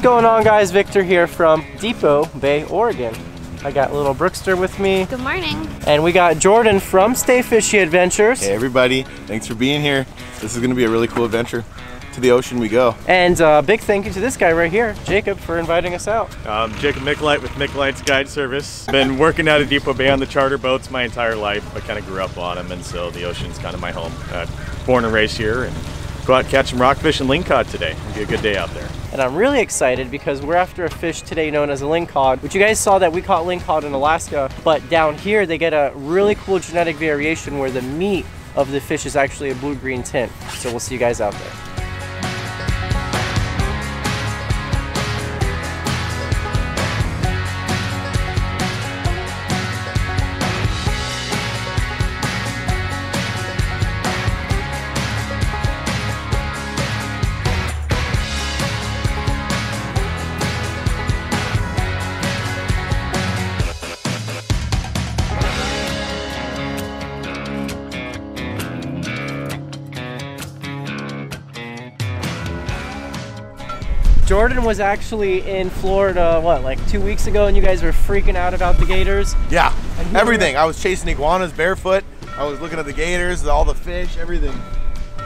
What's going on guys? Victor here from Depoe Bay, Oregon. I got little Brookster with me. Good morning. And we got Jordan from Stay Fishy Adventures. Hey everybody, thanks for being here. This is gonna be a really cool adventure. To the ocean we go. And uh, big thank you to this guy right here, Jacob, for inviting us out. Um, Jacob Mikoleit with Mikoleit's Guide Service. Been working out of Depoe Bay on the charter boats my entire life. I kind of grew up on them, and so the ocean's kind of my home. Uh, born and raised here, and go out and catch some rockfish and lingcod today. It'll be a good day out there. And I'm really excited because we're after a fish today known as a lingcod, which you guys saw that we caught lingcod in Alaska, but down here they get a really cool genetic variation where the meat of the fish is actually a blue-green tint. So we'll see you guys out there. Jordan was actually in Florida, what, like two weeks ago, and you guys were freaking out about the gators? Yeah, everything. I was chasing iguanas barefoot. I was looking at the gators, all the fish, everything.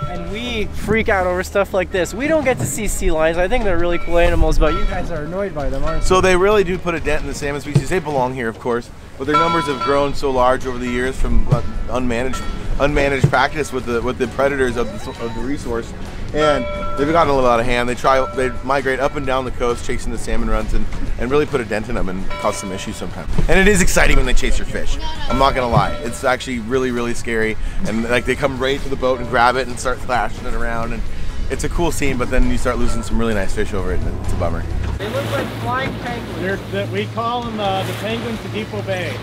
And we freak out over stuff like this. We don't get to see sea lions. I think they're really cool animals, but you guys are annoyed by them, aren't you? So they really do put a dent in the salmon species. They belong here, of course, but their numbers have grown so large over the years from unmanaged unmanaged practice with the with the predators of the, of the resource, and they've gotten a little out of hand. They try they migrate up and down the coast chasing the salmon runs and and really put a dent in them and cause some issues sometimes. And it is exciting when they chase your fish. I'm not gonna lie, it's actually really really scary. And like they come right to the boat and grab it and start flashing it around and. It's a cool scene, but then you start losing some really nice fish over it, and it's a bummer. They look like flying penguins. They're, we call them uh, the penguins of Depoe Bay.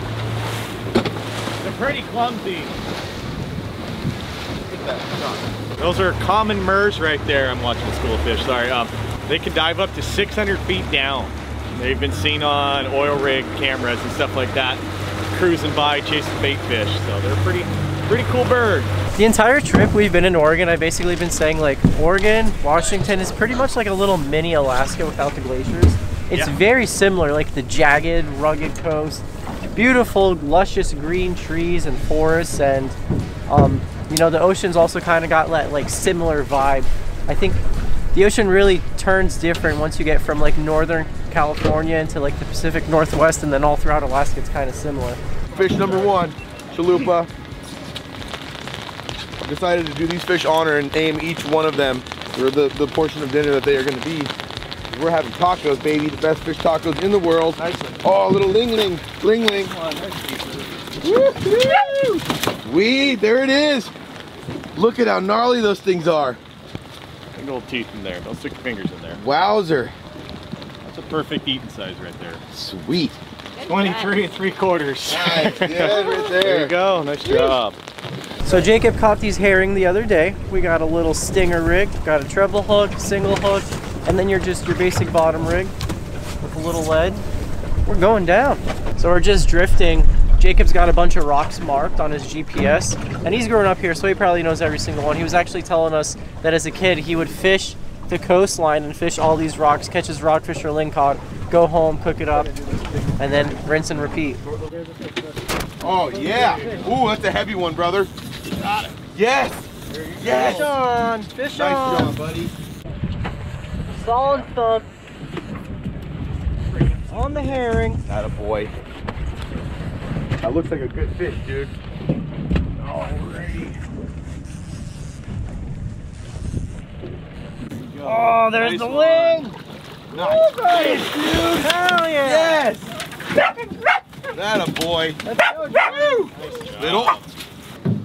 They're pretty clumsy. Those are common murres right there. I'm watching the school of fish. Sorry. Um, they can dive up to 600 feet down. They've been seen on oil rig cameras and stuff like that, cruising by chasing bait fish. So they're pretty, pretty cool bird. The entire trip we've been in Oregon, I've basically been saying like Oregon, Washington is pretty much like a little mini Alaska without the glaciers. It's Yeah. very similar, like the jagged, rugged coast, beautiful, luscious green trees and forests, and um, you know the ocean's also kind of got that like similar vibe. I think the ocean really turns different once you get from like northern California into like the Pacific Northwest, and then all throughout Alaska, it's kind of similar. Fish number one, chalupa. I Decided to do these fish honor and name each one of them or the, the portion of dinner that they are going to be. We're having tacos, baby, the best fish tacos in the world. Oh, little ling ling, ling ling. Woo-hoo! We, there it is. Look at how gnarly those things are. Big old teeth in there. Don't stick your fingers in there. Wowzer. That's a perfect eating size right there. Sweet. 23 and three quarters. Nice, yeah, right There there. you go. Nice job. So Jacob caught these herring the other day. We got a little stinger rig, got a treble hook, single hook, and then you're just your basic bottom rig with a little lead. We're going down. So we're just drifting. Jacob's got a bunch of rocks marked on his GPS, and he's grown up here, so he probably knows every single one. He was actually telling us that as a kid, he would fish the coastline and fish all these rocks, catch his rockfish or lingcod, go home, cook it up, and then rinse and repeat. Oh, yeah. Ooh, that's a heavy one, brother. Yes. Yes. Fish on, fish Nice on. job, buddy. Solid thump. On the herring. That a boy. That looks like a good fish, dude. Alrighty. Oh, there's the wing. Nice. Nice, dude. Hell yeah. Yes. That a boy. Little.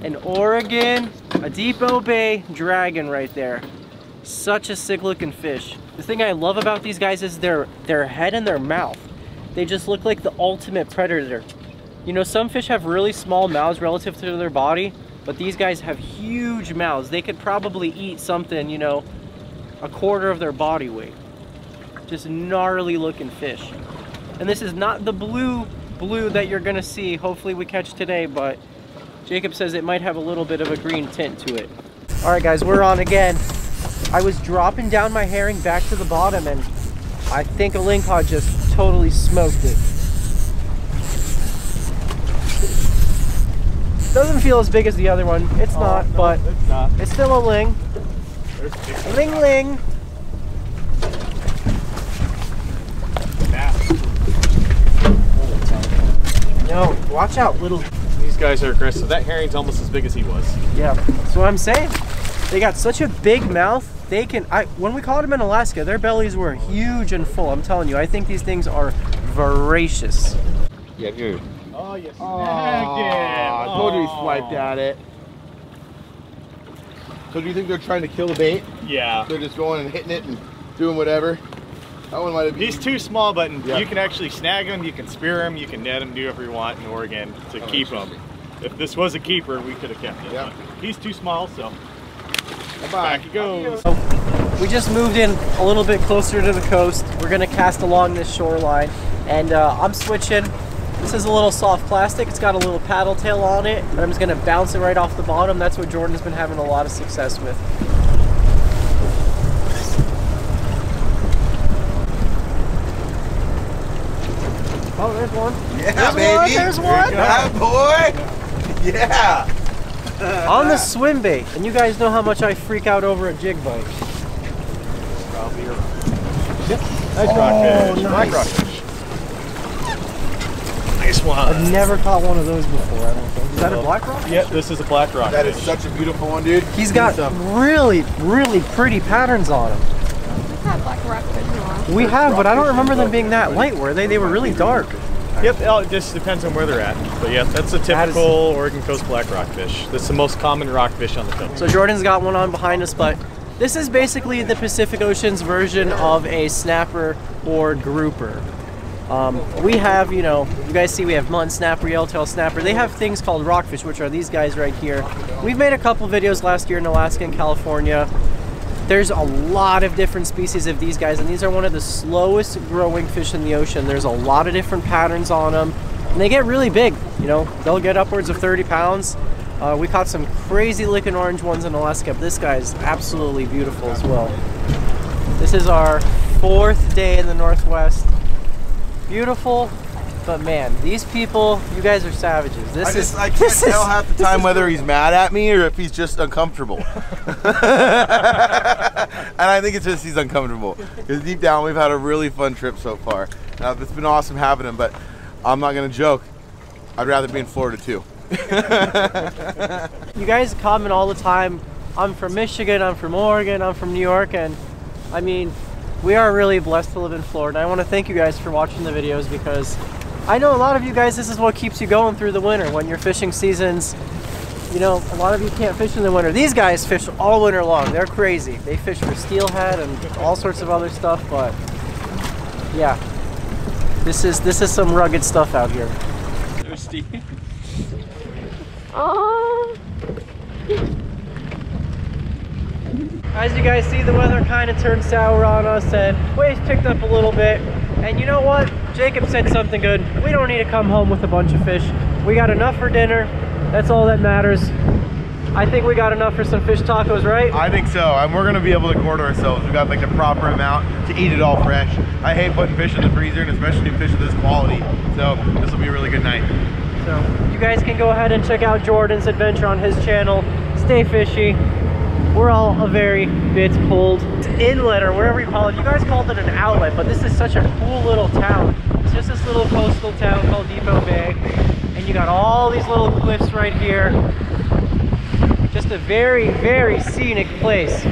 An Oregon, a Depoe Bay dragon right there. Such a sick looking fish. The thing I love about these guys is their their head and their mouth. They just look like the ultimate predator. You know, some fish have really small mouths relative to their body, but these guys have huge mouths. They could probably eat something, you know, a quarter of their body weight. Just gnarly looking fish. And this is not the blue blue that you're gonna see. Hopefully we catch today, but Jacob says it might have a little bit of a green tint to it. All right, guys, we're on again. I was dropping down my herring back to the bottom and I think a lingcod just totally smoked it. It doesn't feel as big as the other one. It's Oh, not, no, but it's not. it's still a ling. There's a. Ling ling. No, watch out, little. These guys are aggressive. That herring's almost as big as he was. Yeah, that's what I'm saying. They got such a big mouth. They can. I when we caught them in Alaska, their bellies were huge and full. I'm telling you, I think these things are voracious. Yeah, dude. Oh, you snagged I told you he swiped at it. So do you think they're trying to kill the bait? Yeah. They're just going and hitting it and doing whatever? That one might have been. He's too small, but Yeah. you can actually snag him, you can spear him, you can net him, do whatever you want in Oregon to Oh, keep him. If this was a keeper, we could have kept him. Yeah. He's too small, so Bye. back he goes. We just moved in a little bit closer to the coast. We're gonna cast along this shoreline, and uh, I'm switching. This is a little soft plastic. It's got a little paddle tail on it, and I'm just gonna bounce it right off the bottom. That's what Jordan's been having a lot of success with. Oh, there's one. Yeah, There's baby. one, there's one. Yeah, boy. Yeah. On the swim bait, and you guys know how much I freak out over a jig bite. Probably Yep. Oh, nice Oh, rockfish. nice. Black rockfish. Nice one. I've never caught one of those before. I don't think. Is that a black rock? Yep, this is a black rockfish. That is such a beautiful one, dude. He's got Some- really, really pretty patterns on him. We've had black rockfish in the last. We have, but I don't remember them being that light, were they? They were really dark. Yep, oh, it just depends on where they're at. But yeah, that's a That is- typical Oregon Coast black rockfish. That's the most common rockfish on the coast. So Jordan's got one on behind us, but this is basically the Pacific Ocean's version of a snapper or grouper. Um, we have, you know, you guys see we have mutton snapper, yellowtail snapper. They have things called rockfish, which are these guys right here. We've made a couple videos last year in Alaska and California. There's a lot of different species of these guys, and these are one of the slowest growing fish in the ocean. There's a lot of different patterns on them, and they get really big. You know, they'll get upwards of 30 pounds. Uh, we caught some crazy licking orange ones in Alaska, but this guy is absolutely beautiful as well. This is our fourth day in the Northwest. Beautiful, but man, these people, you guys are savages. This I is. I can't this tell is- half the time whether he's mad at me or if he's just uncomfortable. and I think it's just he's uncomfortable. Because deep down we've had a really fun trip so far. Uh, it's been awesome having him, but I'm not gonna joke. I'd rather be in Florida too. You guys comment all the time. I'm from Michigan, I'm from Oregon, I'm from New York, and I mean, we are really blessed to live in Florida. I want to thank you guys for watching the videos because I know a lot of you guys, this is what keeps you going through the winter when your fishing seasons. You know, a lot of you can't fish in the winter. These guys fish all winter long. They're crazy. They fish for steelhead and all sorts of other stuff, but yeah. This is this is some rugged stuff out here. Thirsty. Oh, As you guys see, the weather kind of turned sour on us and waves picked up a little bit. And you know what? Jacob said something good. We don't need to come home with a bunch of fish. We got enough for dinner. That's all that matters. I think we got enough for some fish tacos, right? I think so, and we're gonna be able to quarter ourselves. We got like the proper amount to eat it all fresh. I hate putting fish in the freezer, and especially fish of this quality. So this will be a really good night. So you guys can go ahead and check out Jordan's adventure on his channel. Stay fishy. We're all a very bit cold. Inlet or wherever you call it. You guys called it an outlet, but this is such a cool little town. It's just this little coastal town called Depoe Bay. And you got all these little cliffs right here. Just a very, very scenic place.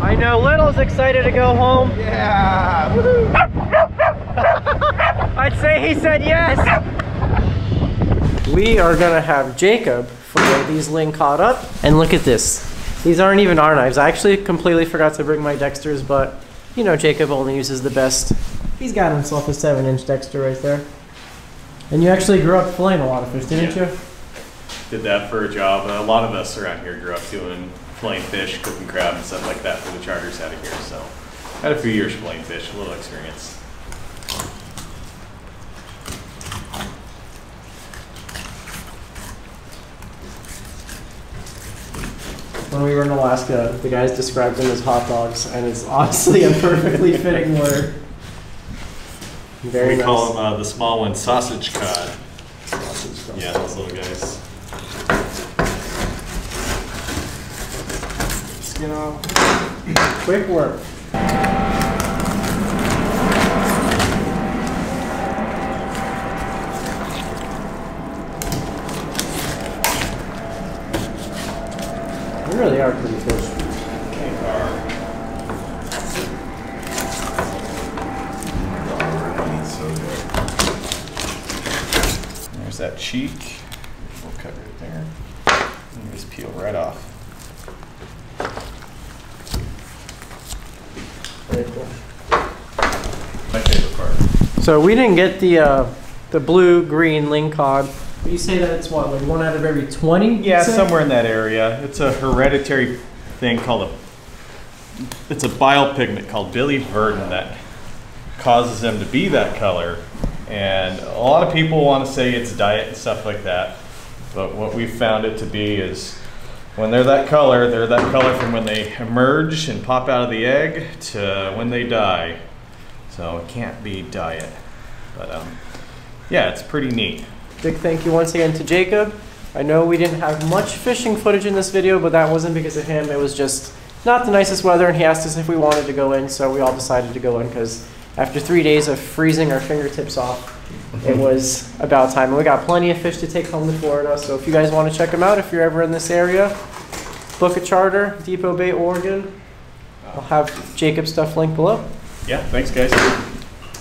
I know Little's excited to go home. Yeah. I'd say he said yes. We are gonna have Jacob fry these ling cod up. And look at this. These aren't even our knives. I actually completely forgot to bring my Dexters, but you know Jacob only uses the best. He's got himself a seven inch Dexter right there. And you actually grew up filleting a lot of fish, didn't Yeah. you? Did that for a job. A lot of us around here grew up doing filleting fish, cooking crab, and stuff like that for the charters out of here. So, had a few years filleting fish, a little experience. When we were in Alaska, the guys described them as hot dogs, and it's honestly a perfectly fitting word. Very we nice. call them uh, the small ones sausage cod. Yeah, those little guys. Skin off. Quick work. Really are pretty fish. There's that cheek. We'll cut right there. And just peel right off. Very cool. My favorite part. So we didn't get the uh, the blue green ling cod. You say that it's what, like one out of every twenty? Yeah, somewhere in that area. It's a hereditary thing called a. It's a bile pigment called biliverdin that causes them to be that color. And a lot of people want to say it's diet and stuff like that. But what we found it to be is when they're that color, they're that color from when they emerge and pop out of the egg to when they die. So it can't be diet. But um, yeah, it's pretty neat. Big thank you once again to Jacob. I know we didn't have much fishing footage in this video, but that wasn't because of him. It was just not the nicest weather, and he asked us if we wanted to go in, so we all decided to go in because after three days of freezing our fingertips off, it was about time. And we got plenty of fish to take home to Florida, so if you guys want to check them out, if you're ever in this area, book a charter, Depoe Bay, Oregon. I'll have Jacob's stuff linked below. Yeah, thanks guys.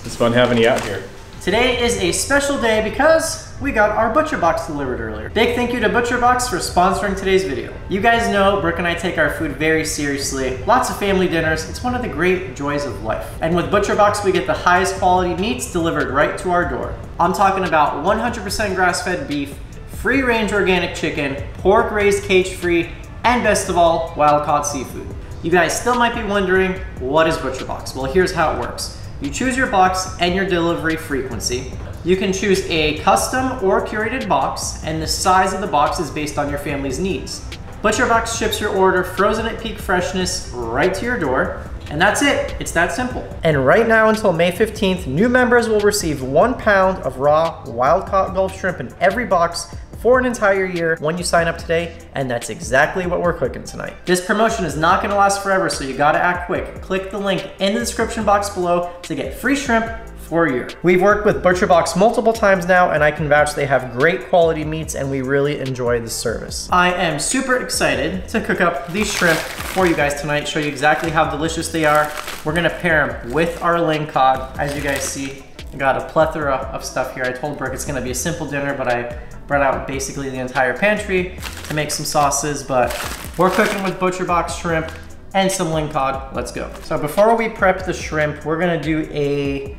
It's fun having you out here. Today is a special day because we got our Butcher Box delivered earlier. Big thank you to Butcher Box for sponsoring today's video. You guys know Brooke and I take our food very seriously. Lots of family dinners. It's one of the great joys of life. And with Butcher Box, we get the highest quality meats delivered right to our door. I'm talking about 100% grass-fed beef, free-range organic chicken, pork raised cage-free, and best of all, wild-caught seafood. You guys still might be wondering, what is Butcher Box? Well, here's how it works. You choose your box and your delivery frequency. You can choose a custom or curated box, and the size of the box is based on your family's needs. ButcherBox ships your order frozen at peak freshness right to your door, and that's it. It's that simple. And right now until May 15th, new members will receive one pound of raw wild-caught Gulf shrimp in every box for an entire year when you sign up today, and that's exactly what we're cooking tonight. This promotion is not gonna last forever, so you gotta act quick. Click the link in the description box below to get free shrimp for year. We've worked with ButcherBox multiple times now, and I can vouch they have great quality meats, and we really enjoy the service. I am super excited to cook up these shrimp for you guys tonight, show you exactly how delicious they are. We're gonna pair them with our ling cod, as you guys see. I got a plethora of stuff here. I told Brooke it's gonna be a simple dinner, but I brought out basically the entire pantry to make some sauces, but we're cooking with ButcherBox shrimp and some ling cod. Let's go. So before we prep the shrimp, we're gonna do a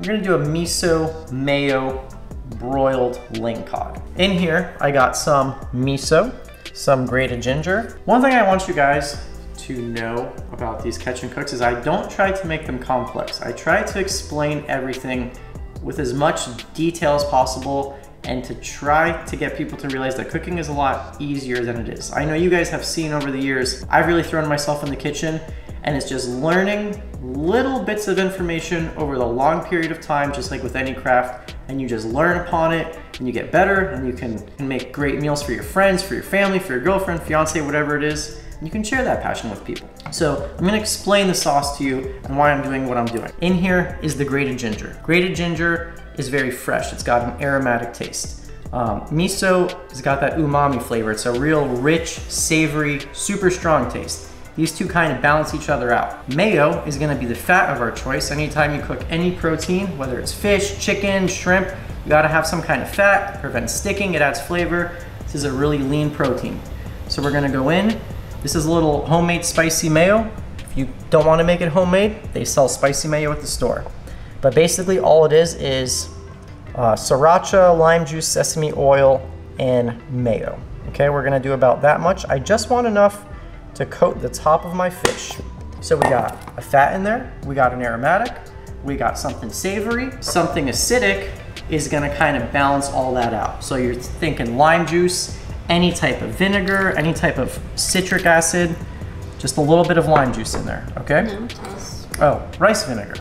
we're gonna do a miso mayo broiled ling cod. In here, I got some miso, some grated ginger. One thing I want you guys to know about these catch and cooks is I don't try to make them complex. I try to explain everything with as much detail as possible and to try to get people to realize that cooking is a lot easier than it is. I know you guys have seen over the years, I've really thrown myself in the kitchen and it's just learning little bits of information over the long period of time, just like with any craft, and you just learn upon it and you get better and you can, can make great meals for your friends, for your family, for your girlfriend, fiance, whatever it is. And you can share that passion with people. So I'm gonna explain the sauce to you and why I'm doing what I'm doing. In here is the grated ginger. Grated ginger is very fresh. It's got an aromatic taste. Um, miso has got that umami flavor. It's a real rich, savory, super strong taste. These two kind of balance each other out. Mayo is gonna be the fat of our choice. Anytime you cook any protein, whether it's fish, chicken, shrimp, you gotta have some kind of fat, prevents sticking, it adds flavor. This is a really lean protein. So we're gonna go in. This is a little homemade spicy mayo. If you don't wanna make it homemade, they sell spicy mayo at the store. But basically all it is is uh, sriracha, lime juice, sesame oil, and mayo. Okay, we're gonna do about that much. I just want enough to coat the top of my fish. So we got a fat in there, we got an aromatic, we got something savory, something acidic is gonna kind of balance all that out. So you're thinking lime juice any type of vinegar, any type of citric acid, just a little bit of lime juice in there, okay? No. Oh, rice vinegar.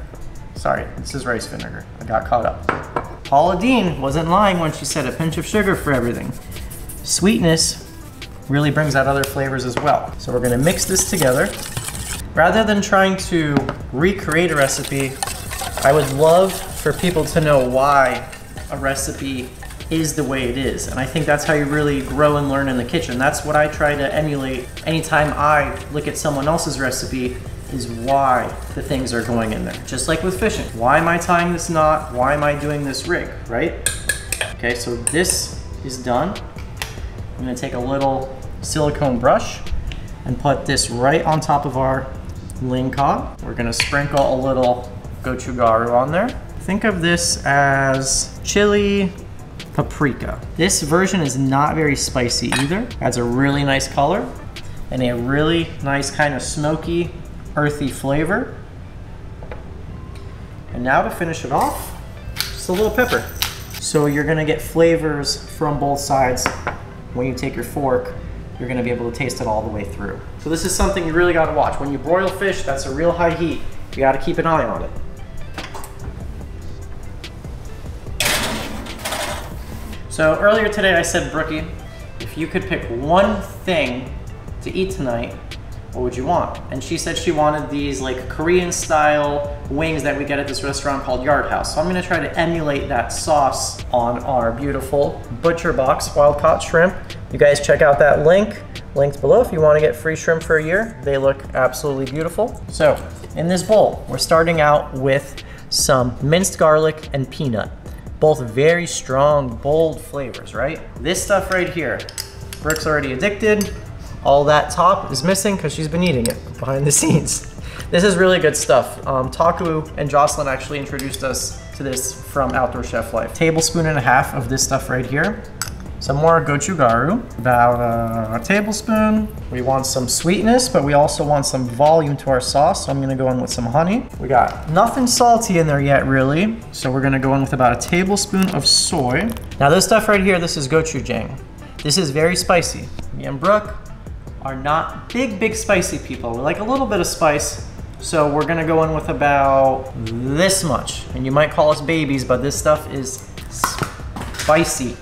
Sorry, this is rice vinegar. I got caught up. Paula Deen wasn't lying when she said a pinch of sugar for everything. Sweetness really brings out other flavors as well. So we're gonna mix this together. Rather than trying to recreate a recipe, I would love for people to know why a recipe is the way it is. And I think that's how you really grow and learn in the kitchen. That's what I try to emulate anytime I look at someone else's recipe is why the things are going in there. Just like with fishing. Why am I tying this knot? Why am I doing this rig, right? Okay, so this is done. I'm gonna take a little silicone brush and put this right on top of our lingcod. We're gonna sprinkle a little gochugaru on there. Think of this as chili paprika. This version is not very spicy either. Adds a really nice color and a really nice kind of smoky, earthy flavor. And now to finish it off, just a little pepper. So you're gonna get flavors from both sides. When you take your fork, you're gonna be able to taste it all the way through. So this is something you really gotta watch. When you broil fish, that's a real high heat. You gotta keep an eye on it. So earlier today I said, Brookie, if you could pick one thing to eat tonight, what would you want? And she said she wanted these like Korean style wings that we get at this restaurant called Yard House. So I'm gonna try to emulate that sauce on our beautiful Butcher Box wild caught shrimp. You guys check out that link, linked below if you wanna get free shrimp for a year. They look absolutely beautiful. So in this bowl, we're starting out with some minced garlic and peanut. Both very strong, bold flavors, right? This stuff right here, Brooke's already addicted. All that top is missing because she's been eating it behind the scenes. This is really good stuff. Um, Taku and Jocelyn actually introduced us to this from Outdoor Chef Life. Tablespoon and a half of this stuff right here. Some more gochugaru, about a tablespoon. We want some sweetness, but we also want some volume to our sauce. So I'm gonna go in with some honey. We got nothing salty in there yet, really. So we're gonna go in with about a tablespoon of soy. Now this stuff right here, this is gochujang. This is very spicy. Me and Brooke are not big, big spicy people. We like a little bit of spice. So we're gonna go in with about this much. And you might call us babies, but this stuff is spicy.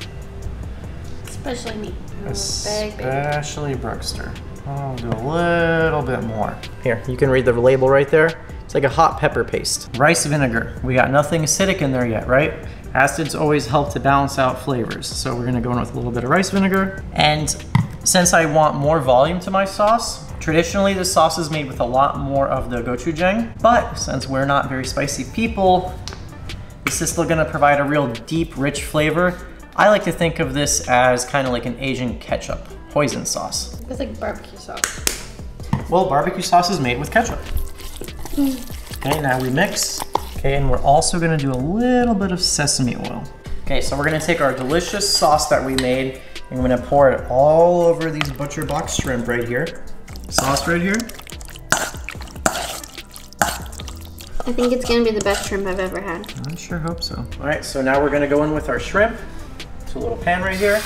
Especially me. I'm a big baby. Especially Brookster. I'll do a little bit more. Here, you can read the label right there. It's like a hot pepper paste. Rice vinegar. We got nothing acidic in there yet, right? Acids always help to balance out flavors. So we're gonna go in with a little bit of rice vinegar. And since I want more volume to my sauce, traditionally this sauce is made with a lot more of the gochujang. But since we're not very spicy people, this is still gonna provide a real deep, rich flavor. I like to think of this as kind of like an Asian ketchup, hoisin sauce. It's like barbecue sauce. Well, barbecue sauce is made with ketchup. Mm. Okay, now we mix. Okay, and we're also gonna do a little bit of sesame oil. Okay, so we're gonna take our delicious sauce that we made and we're gonna pour it all over these butcher box shrimp right here. Sauce right here. I think it's gonna be the best shrimp I've ever had. I sure hope so. All right, so now we're gonna go in with our shrimp. To a little pan right here.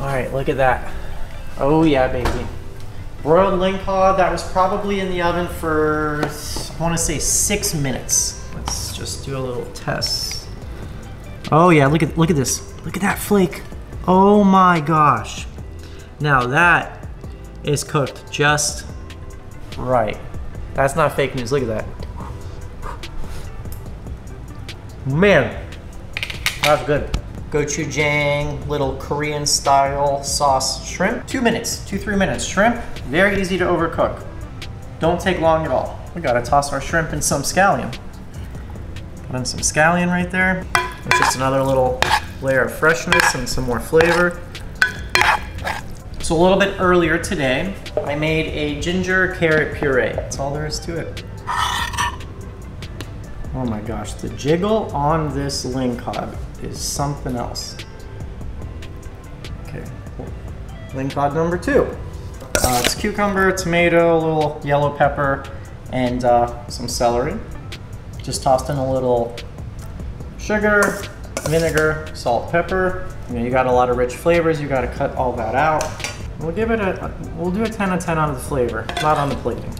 All right, look at that. Oh yeah, baby. Broiled lingcod, that was probably in the oven for, I wanna say six minutes. Let's just do a little test. Oh yeah, look at look at this. Look at that flake. Oh my gosh. Now that is cooked just right. That's not fake news. Look at that. Man, that's good. Gochujang, little Korean style sauce shrimp. Two minutes, two, three minutes. Shrimp, very easy to overcook. Don't take long at all. We gotta toss our shrimp in some scallion. Put in some scallion right there. It's just another little layer of freshness and some more flavor. So a little bit earlier today, I made a ginger carrot puree. That's all there is to it. Oh my gosh, the jiggle on this lingcod is something else. Okay, ling cod number two. Uh, it's cucumber, tomato, a little yellow pepper, and uh, some celery. Just tossed in a little sugar, vinegar, salt, pepper. You know, you got a lot of rich flavors. You got to cut all that out. We'll give it a, we'll do a 10 out of 10 on the flavor, not on the plating.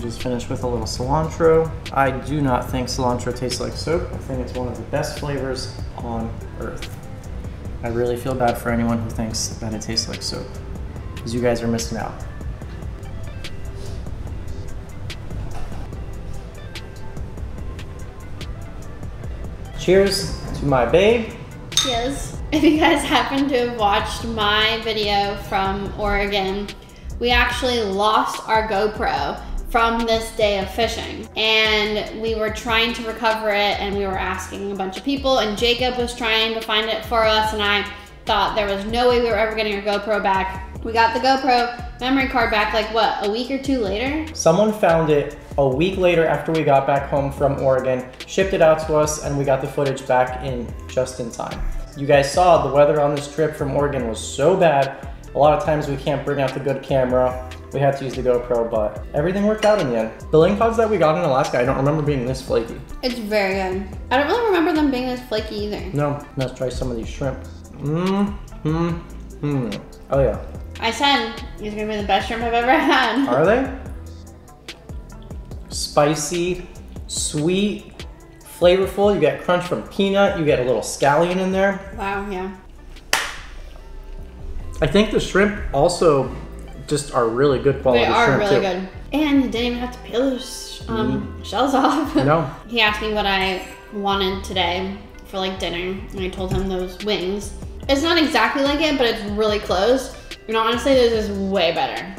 Just finish with a little cilantro. I do not think cilantro tastes like soap. I think it's one of the best flavors on earth. I really feel bad for anyone who thinks that it tastes like soap, because you guys are missing out. Cheers to my babe. Cheers. If you guys happen to have watched my video from Oregon, we actually lost our GoPro from this day of fishing. And we were trying to recover it and we were asking a bunch of people and Jacob was trying to find it for us and I thought there was no way we were ever getting our GoPro back. We got the GoPro memory card back like what, a week or two later? Someone found it a week later after we got back home from Oregon, shipped it out to us, and we got the footage back in just in time. You guys saw the weather on this trip from Oregon was so bad. A lot of times we can't bring out the good camera. We had to use the GoPro, but everything worked out in the end. The lingcods that we got in Alaska, I don't remember being this flaky. It's very good. I don't really remember them being this flaky either. No, let's try some of these shrimp. Mmm, mmm, mmm. Oh yeah. I said these are gonna be the best shrimp I've ever had. Are they? Spicy, sweet, flavorful. You get crunch from peanut. You get a little scallion in there. Wow, yeah. I think the shrimp also just are really good quality They are really too. good. And didn't even have to peel those um, shells off. No. he asked me what I wanted today for like dinner, and I told him those wings. It's not exactly like it, but it's really close. And honestly, this is way better.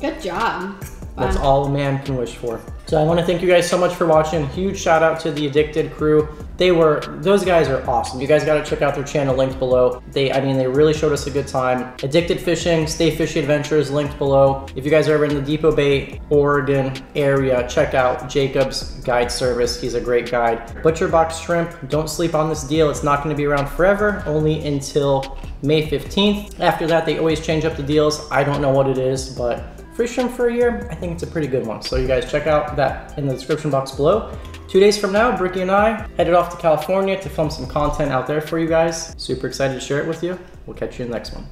Good job. That's Wow. all a man can wish for. So I want to thank you guys so much for watching. Huge shout out to the Addicted crew. They were, those guys are awesome. You guys got to check out their channel linked below. They, I mean, they really showed us a good time. Addicted Fishing, Stay Fishy Adventures linked below. If you guys are ever in the Depoe Bay, Oregon area, check out Jacob's guide service. He's a great guide. Butcher Box Shrimp, don't sleep on this deal. It's not going to be around forever, only until May 15th. After that, they always change up the deals. I don't know what it is, but free shrimp for a year, I think it's a pretty good one. So you guys check out that in the description box below. Two days from now, Bricky and I headed off to California to film some content out there for you guys. Super excited to share it with you. We'll catch you in the next one.